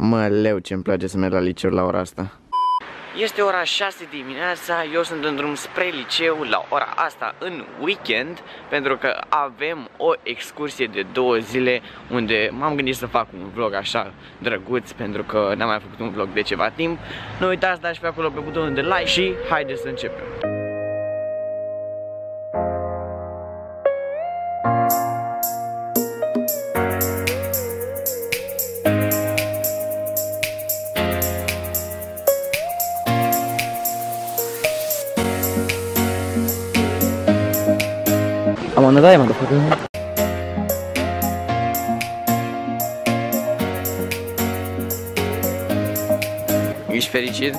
Mă leu ce-mi place să merg la liceu la ora asta. Este ora 6 dimineața, eu sunt în drum spre liceu la ora asta în weekend Pentru că avem o excursie de două zile unde m-am gândit să fac un vlog așa drăguț Pentru că n-am mai făcut un vlog de ceva timp Nu uitați, dați pe acolo pe butonul de like și haideți să începem I'm on the day, motherfucker. Ești fericit?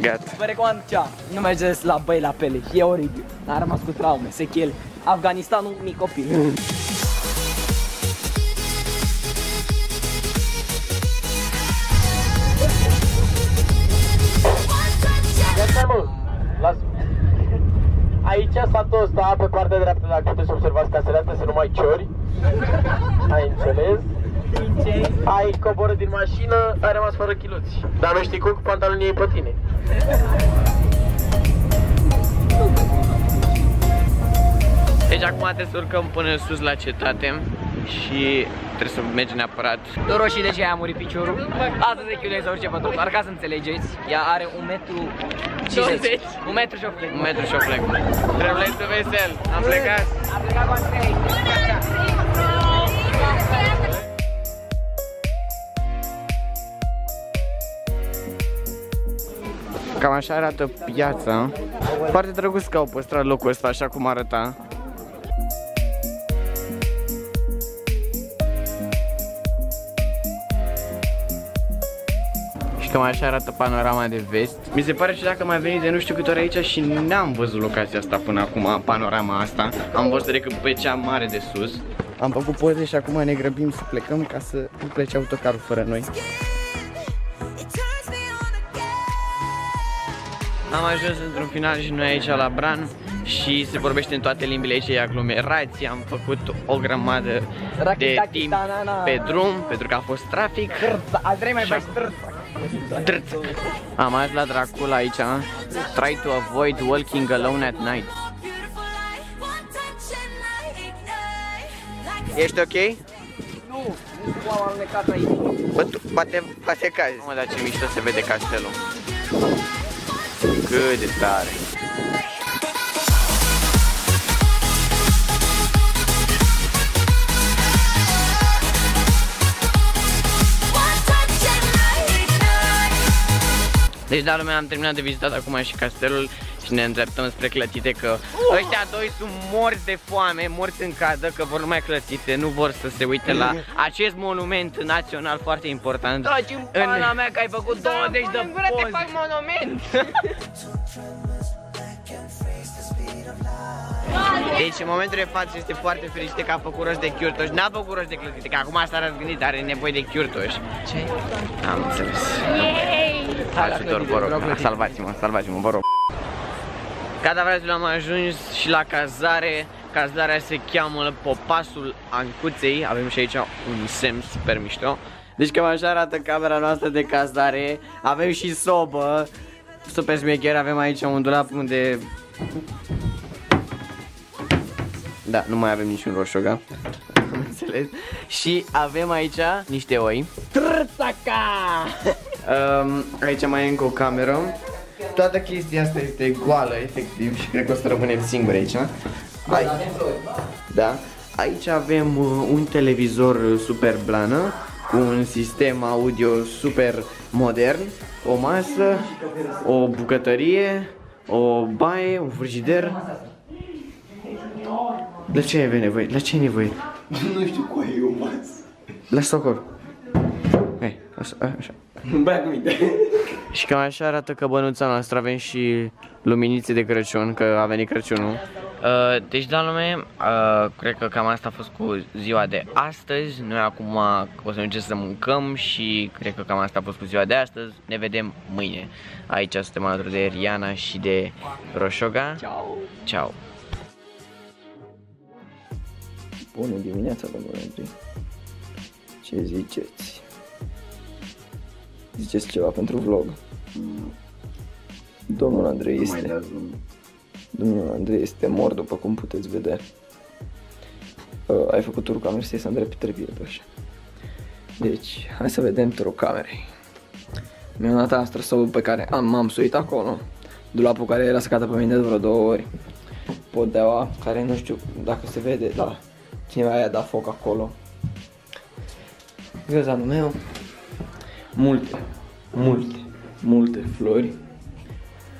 Gata Vă recomand cea, nu mergeți la băi la pele, e oribil. A rămas cu traume, sechele. Afganistanul, mic copil. Aici satul ăsta, pe partea dreaptă, dacă puteți să observați casele astea, sunt numai ciori. Ai înțeles? Ai coborât din mașină, ai rămas fără chiloți. Dar nu știi cum, cu pantalonii ei pe tine. Deci acum trebuie să urcăm până sus la cetate și trebuie să mergem neapărat Doro și de ce a murit piciorul? Astăzi e chiulie să urce pe tot, doar ca să înțelegeți. Ea are un metru 50. Un metru și o flec. un metru și o plec. Trebuie să vesel, am plecat. A plecat cu Andrei. Cam așa arată piața. Foarte drăguț că au păstrat locul ăsta așa cum arăta. Cam așa arată panorama de vest. Mi se pare și dacă mai venit de nu știu câte ori aici și n-am văzut locația asta până acum, panorama asta. Am văzut decât pe cea mare de sus. Am făcut poze și acum ne grăbim să plecăm ca să nu plece autocarul fără noi. Am ajuns într-un final și noi aici la Bran și se vorbește în toate limbile aici, e aglomerație, am făcut o grămadă de Rachita, timp chitanana. pe drum pentru că a fost trafic. Andrei mai faci Drț. Am ajuns la Dracula aici, try to avoid walking alone at night. Ești ok? Nu, m-am alunecat aici. Bă, tu, poate, poate cazi. Mă, dar ce mișto se vede castelul. Cât de tare. Deci, da, lumea, am terminat de vizitat acum și castelul și ne îndreptăm spre clătite că ăștia doi sunt morți de foame, morți în cadă, că vor numai clătite, nu vor să se uite la acest monument național foarte important. Tragi în pana mea că ai făcut 20 de poze. fac monument! Deci în momentul de față este foarte fericită că a făcut rost de chiurtoș N-a făcut rost de clătite, că acum s-a răzgândit, are nevoie de chiurtoș Ce? Am înțeles Ajutor, vă rog, salvați-mă, salvați-mă, vă rog. Gata, fraților, am ajuns și la cazare. Cazarea se cheamă Popasul Ancuței. Avem și aici un semn super mișto. Deci cam așa arată camera noastră de cazare. Avem și sobă. Super smecher, avem aici un dulap unde Da, nu mai avem niciun roșoga Am înțeles. Și avem aici niște oi. Trțaca! Um, aici mai e încă o cameră. Toată chestia asta este goală, efectiv, și cred că o să rămânem singuri aici. Ai... Da. Aici avem uh, un televizor uh, super blană, cu un sistem audio super modern, o masă, o bucătărie, o baie, un frigider. La ce ai nevoie? La ce ai nevoie? Nu știu cu e o masă. Lasă acolo. Hai, așa, așa. Bag minte. Și cam așa arată căbănuța noastră, avem și luminițe de Crăciun, că a venit Crăciunul. Uh, deci, da, lume, uh, cred că cam asta a fost cu ziua de astăzi. Noi acum o să mergem să mâncăm și cred că cam asta a fost cu ziua de astăzi. Ne vedem mâine. Aici suntem alături de Riana și de Roșoga. Ciao. Ciao. Bună dimineața, domnule Andrei. Ce Ce ziceți? Ziceți ceva pentru vlog? Domnul Andrei Nu mai este... dați un... Domnul Andrei este mort, după cum puteți vedea. Uh, ai făcut turul camerei să Andrei pe trebuie pe așa. Deci, hai să vedem turul camerei. Mi-a dat astrosobul pe care am, m-am suit acolo. Dulapul care era scătă pe mine de vreo două ori. Podeaua, care nu știu dacă se vede, dar cineva i-a dat foc acolo. Găzanul meu. Multe, multe, multe flori.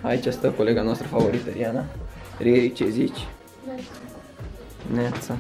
Aici stă colega noastră favorită, Riana. Riri, ce zici? Neața.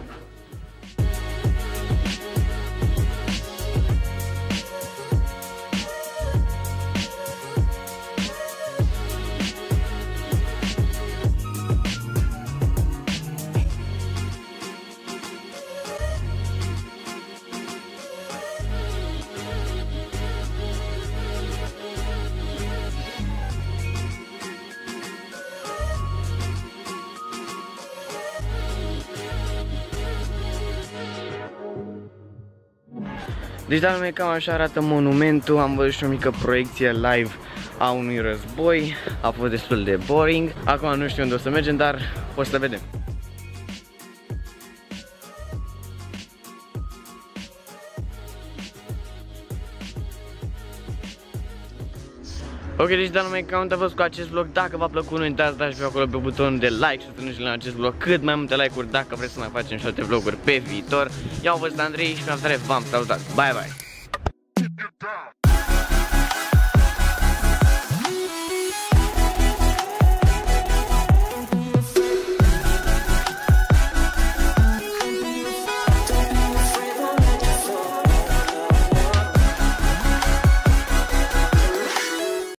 Deci, dar mei, cam așa arată monumentul. Am văzut și o mică proiecție live a unui război. A fost destul de boring. Acum nu știu unde o să mergem, dar o să vedem. Ok, deci dar numai că am fost cu acest vlog. Dacă v-a plăcut, nu uitați dați pe acolo pe butonul de like, susțineți-l la acest vlog cât mai multe like-uri dacă vreți să mai facem și alte vloguri pe viitor. Eu am fost Andrei și pe v-am salutat. Bye, bye!